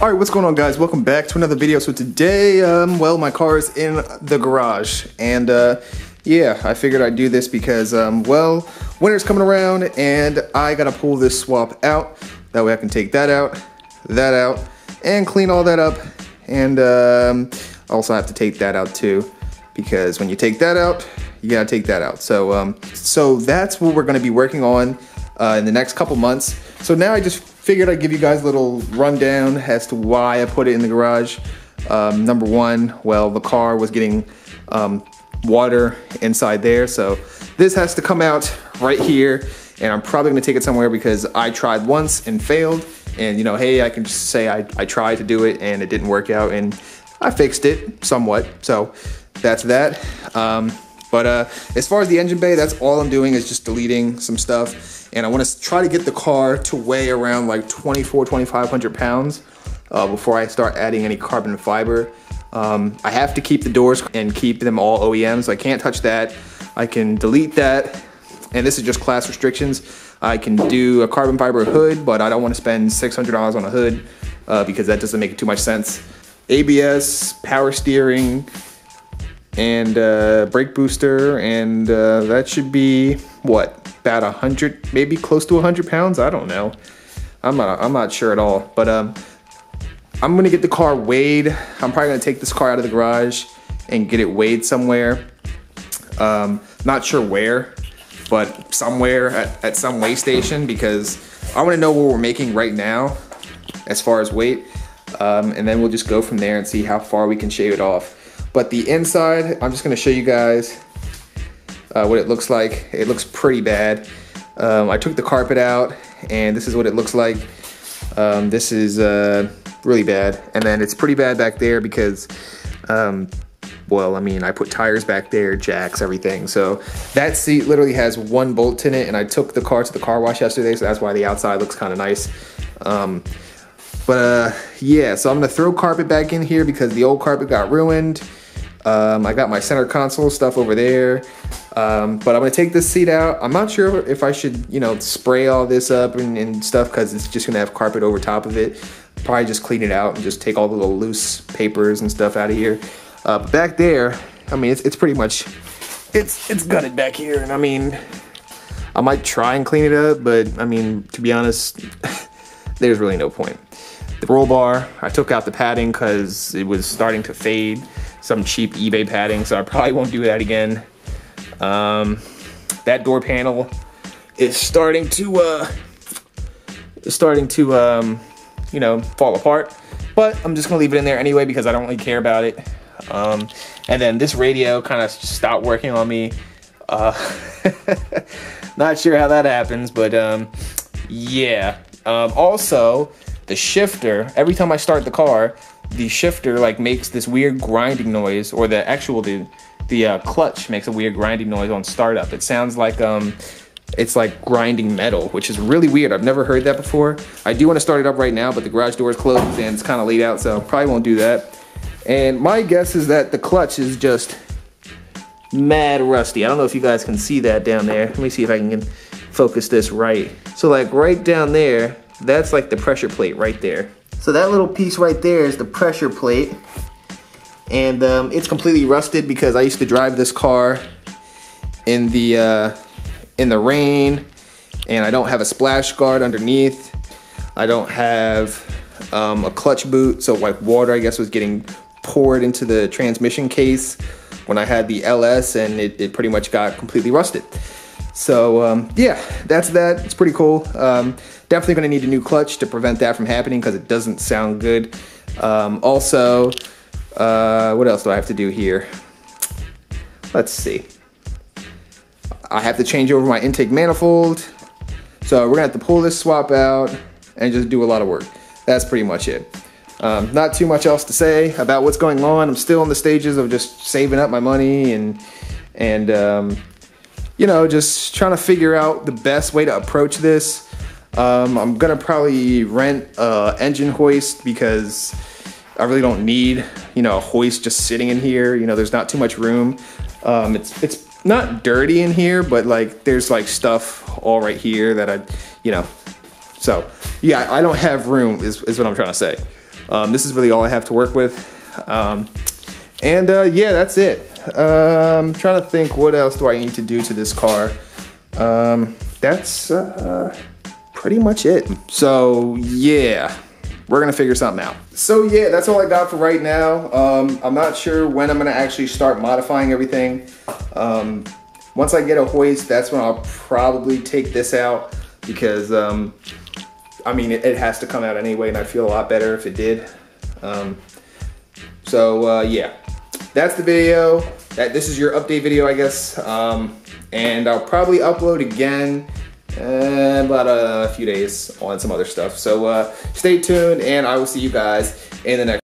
All right, what's going on guys? Welcome back to another video. So today, um, well, my car is in the garage and uh, yeah, I figured I'd do this because, um, well, winter's coming around and I gotta pull this swap out. That way I can take that out, that out, and clean all that up. And um, also have to take that out too because when you take that out, you gotta take that out. So, um, so that's what we're gonna be working on uh, in the next couple months. So now I just figured I'd give you guys a little rundown as to why I put it in the garage. Um, number one, well, the car was getting um, water inside there. So this has to come out right here and I'm probably gonna take it somewhere because I tried once and failed. And you know, hey, I can just say I, I tried to do it and it didn't work out and I fixed it somewhat. So that's that. Um, but uh, as far as the engine bay, that's all I'm doing is just deleting some stuff and I want to try to get the car to weigh around like 24, 2,500 pounds uh, before I start adding any carbon fiber. Um, I have to keep the doors and keep them all OEM, so I can't touch that. I can delete that, and this is just class restrictions. I can do a carbon fiber hood, but I don't want to spend $600 on a hood uh, because that doesn't make too much sense. ABS, power steering, and uh, brake booster, and uh, that should be, what, about a hundred, maybe close to a hundred pounds. I don't know. I'm not, I'm not sure at all. But um, I'm gonna get the car weighed. I'm probably gonna take this car out of the garage and get it weighed somewhere. Um, not sure where, but somewhere at, at some weigh station because I wanna know what we're making right now as far as weight. Um, and then we'll just go from there and see how far we can shave it off. But the inside, I'm just gonna show you guys uh, what it looks like. It looks pretty bad. Um, I took the carpet out and this is what it looks like. Um, this is uh, really bad. And then it's pretty bad back there because, um, well, I mean, I put tires back there, jacks, everything. So that seat literally has one bolt in it and I took the car to the car wash yesterday, so that's why the outside looks kind of nice. Um, but uh, yeah, so I'm gonna throw carpet back in here because the old carpet got ruined. Um, I got my center console stuff over there. Um, but I'm gonna take this seat out. I'm not sure if I should, you know, spray all this up and, and stuff because it's just gonna have carpet over top of it. Probably just clean it out and just take all the little loose papers and stuff out of here. Uh, but back there, I mean, it's, it's pretty much, it's, it's gutted back here. And I mean, I might try and clean it up, but I mean, to be honest, there's really no point. The roll bar, I took out the padding because it was starting to fade. Some cheap eBay padding, so I probably won't do that again. Um, that door panel is starting to uh, starting to um, you know fall apart. But I'm just gonna leave it in there anyway because I don't really care about it. Um, and then this radio kind of stopped working on me. Uh, not sure how that happens, but um, yeah. Um, also, the shifter. Every time I start the car, the shifter like makes this weird grinding noise, or the actual the the uh, clutch makes a weird grinding noise on startup. It sounds like um, it's like grinding metal, which is really weird. I've never heard that before. I do want to start it up right now, but the garage door is closed and it's kind of laid out, so probably won't do that. And my guess is that the clutch is just mad rusty. I don't know if you guys can see that down there. Let me see if I can focus this right. So like right down there, that's like the pressure plate right there. So that little piece right there is the pressure plate. And um, it's completely rusted because I used to drive this car in the uh, in the rain and I don't have a splash guard underneath. I don't have um, a clutch boot so like water I guess was getting poured into the transmission case when I had the LS and it, it pretty much got completely rusted so um, yeah that's that it's pretty cool um, definitely gonna need a new clutch to prevent that from happening because it doesn't sound good um, also uh, what else do I have to do here? Let's see. I have to change over my intake manifold. So we're gonna have to pull this swap out and just do a lot of work. That's pretty much it. Um, not too much else to say about what's going on. I'm still in the stages of just saving up my money and and um, you know just trying to figure out the best way to approach this. Um, I'm gonna probably rent a engine hoist because I really don't need, you know, a hoist just sitting in here. You know, there's not too much room. Um, it's it's not dirty in here, but like there's like stuff all right here that I, you know. So yeah, I don't have room is, is what I'm trying to say. Um, this is really all I have to work with. Um, and uh, yeah, that's it. Um, trying to think what else do I need to do to this car. Um, that's uh, pretty much it. So yeah, we're gonna figure something out. So yeah, that's all I got for right now. Um, I'm not sure when I'm gonna actually start modifying everything. Um, once I get a hoist, that's when I'll probably take this out because um, I mean, it, it, has to come out anyway and I'd feel a lot better if it did. Um, so uh, yeah, that's the video. That This is your update video, I guess. Um, and I'll probably upload again in about a few days on some other stuff. So uh, stay tuned and I will see you guys in the next